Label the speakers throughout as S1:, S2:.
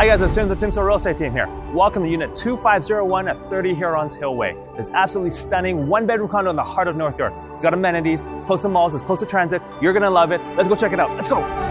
S1: Hi guys, it's Jim, the TimSold Real Estate Team here. Welcome to Unit 2501 at 30 Herons Hill Way. This absolutely stunning one bedroom condo in the heart of North York. It's got amenities, it's close to malls, it's close to transit. You're gonna love it. Let's go check it out. Let's go.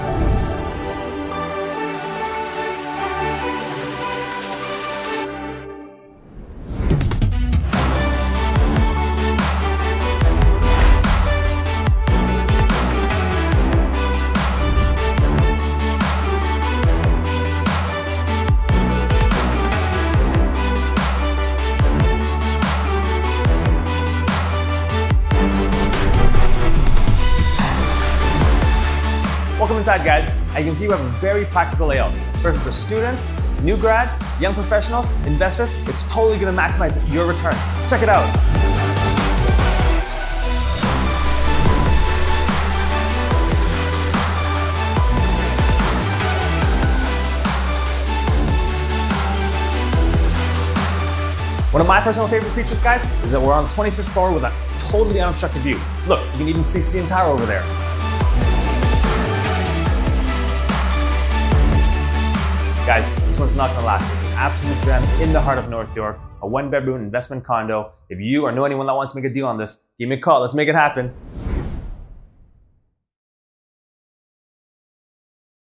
S1: Welcome inside, guys. As you can see, we have a very practical layout. Perfect for students, new grads, young professionals, investors. It's totally gonna maximize your returns. Check it out. One of my personal favorite features, guys, is that we're on the 25th floor with a totally unobstructed view. Look, you can even see CN Tower over there. Guys, this one's not gonna last. It's an absolute gem in the heart of North York, a one bedroom investment condo. If you or know anyone that wants to make a deal on this, give me a call. Let's make it happen.